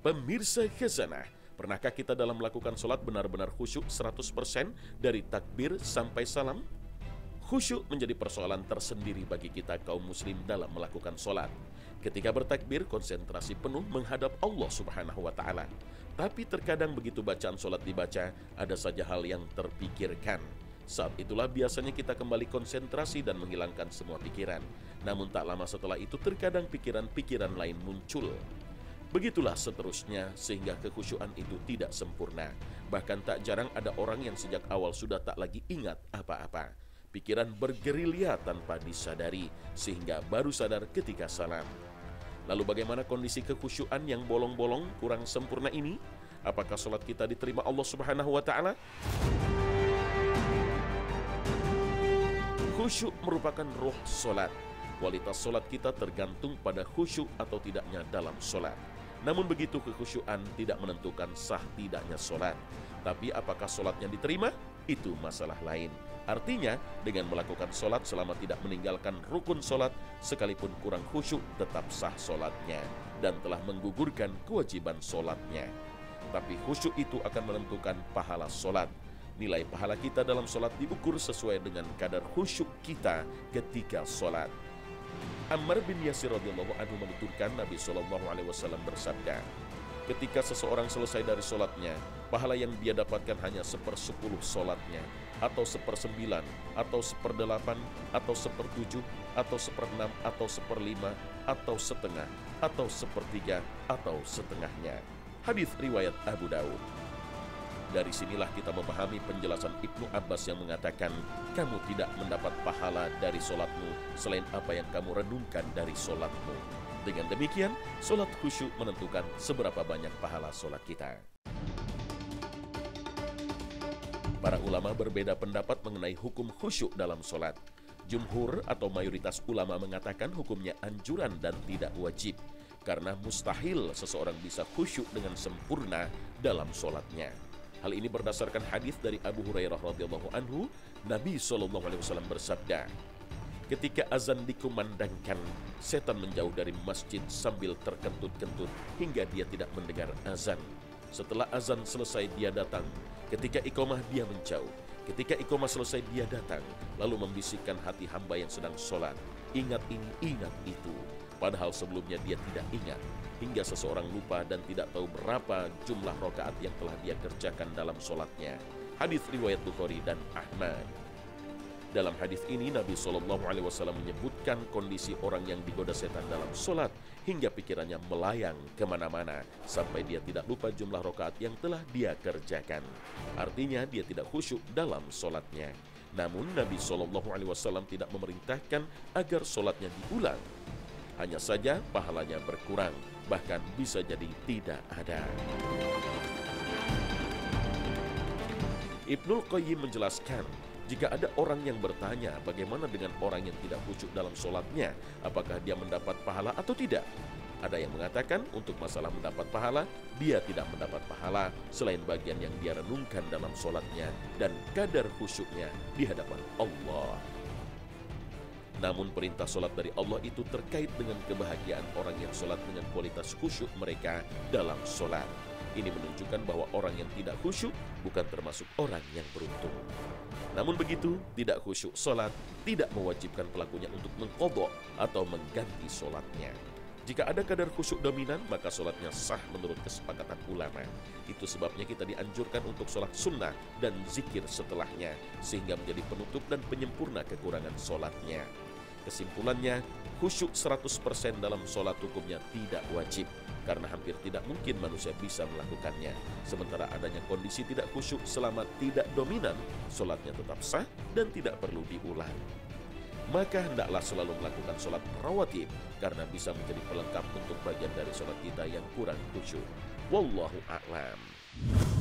Pemirsa Khazanah, pernahkah kita dalam melakukan sholat benar-benar khusyuk 100% dari takbir sampai salam? Khusyuk menjadi persoalan tersendiri bagi kita kaum muslim dalam melakukan sholat. Ketika bertakbir, konsentrasi penuh menghadap Allah subhanahu wa ta'ala. Tapi terkadang begitu bacaan sholat dibaca, ada saja hal yang terpikirkan. Saat itulah biasanya kita kembali konsentrasi dan menghilangkan semua pikiran. Namun tak lama setelah itu terkadang pikiran-pikiran lain muncul. Begitulah seterusnya sehingga kekhusyuan itu tidak sempurna. Bahkan tak jarang ada orang yang sejak awal sudah tak lagi ingat apa-apa. Pikiran bergerilya tanpa disadari sehingga baru sadar ketika salam. Lalu bagaimana kondisi kekhusyuan yang bolong-bolong kurang sempurna ini? Apakah sholat kita diterima Allah Subhanahu wa taala? Khusyuk merupakan roh sholat. Kualitas sholat kita tergantung pada khusyuk atau tidaknya dalam sholat. Namun begitu kekhusyuan tidak menentukan sah tidaknya sholat. Tapi apakah sholatnya diterima? Itu masalah lain. Artinya, dengan melakukan sholat selama tidak meninggalkan rukun sholat, sekalipun kurang khusyuk tetap sah sholatnya dan telah menggugurkan kewajiban sholatnya. Tapi khusyuk itu akan menentukan pahala sholat. Nilai pahala kita dalam sholat diukur sesuai dengan kadar khusyuk kita ketika sholat. Ammar bin Yasir radhiyallahu anhu menuturkan Nabi Shallallahu alaihi wasallam bersabda, ketika seseorang selesai dari sholatnya, pahala yang dia dapatkan hanya sepersepuluh sholatnya, atau sepersembilan, atau seperdelapan, atau sepertujuh, atau seperenam, atau seperlima, atau setengah, atau sepertiga, atau setengahnya. Hadis riwayat Abu Dawud. Dari sinilah kita memahami penjelasan Ibnu Abbas yang mengatakan, kamu tidak mendapat pahala dari solatmu selain apa yang kamu renungkan dari solatmu. Dengan demikian, solat khusyuk menentukan seberapa banyak pahala solat kita. Para ulama berbeda pendapat mengenai hukum khusyuk dalam solat. Jumhur atau mayoritas ulama mengatakan hukumnya anjuran dan tidak wajib, karena mustahil seseorang bisa khusyuk dengan sempurna dalam solatnya. Hal ini berdasarkan hadis dari Abu Hurairah radhiyallahu anhu, Nabi Shallallahu alaihi wasallam bersabda, Ketika azan dikumandangkan, setan menjauh dari masjid sambil terkentut-kentut hingga dia tidak mendengar azan. Setelah azan selesai dia datang. Ketika ikomah dia menjauh. Ketika ikomah selesai dia datang. Lalu membisikkan hati hamba yang sedang sholat. Ingat ini, ingat itu. Padahal sebelumnya dia tidak ingat hingga seseorang lupa dan tidak tahu berapa jumlah rokaat yang telah dia kerjakan dalam sholatnya. Hadis riwayat Bukhari dan Ahmad. Dalam hadis ini Nabi Shallallahu Alaihi Wasallam menyebutkan kondisi orang yang digoda setan dalam sholat hingga pikirannya melayang ke mana-mana sampai dia tidak lupa jumlah rokaat yang telah dia kerjakan. Artinya dia tidak khusyuk dalam sholatnya. Namun Nabi Shallallahu Alaihi Wasallam tidak memerintahkan agar sholatnya diulang. Hanya saja pahalanya berkurang bahkan bisa jadi tidak ada. Ibnul Qayyim menjelaskan, jika ada orang yang bertanya bagaimana dengan orang yang tidak khusyuk dalam sholatnya, apakah dia mendapat pahala atau tidak? Ada yang mengatakan untuk masalah mendapat pahala, dia tidak mendapat pahala selain bagian yang dia renungkan dalam sholatnya dan kadar khusyuknya di hadapan Allah. Namun perintah sholat dari Allah itu terkait dengan kebahagiaan orang yang sholat dengan kualitas khusyuk mereka dalam sholat. Ini menunjukkan bahwa orang yang tidak khusyuk bukan termasuk orang yang beruntung. Namun begitu, tidak khusyuk sholat tidak mewajibkan pelakunya untuk mengkodok atau mengganti sholatnya. Jika ada kadar khusyuk dominan, maka sholatnya sah menurut kesepakatan ulama. Itu sebabnya kita dianjurkan untuk sholat sunnah dan zikir setelahnya, sehingga menjadi penutup dan penyempurna kekurangan sholatnya. Kesimpulannya, khusyuk 100% dalam sholat hukumnya tidak wajib karena hampir tidak mungkin manusia bisa melakukannya. Sementara adanya kondisi tidak khusyuk selama tidak dominan, sholatnya tetap sah dan tidak perlu diulang. Maka hendaklah selalu melakukan sholat rawatib karena bisa menjadi pelengkap untuk bagian dari sholat kita yang kurang khusyuk. Wallahu a'lam.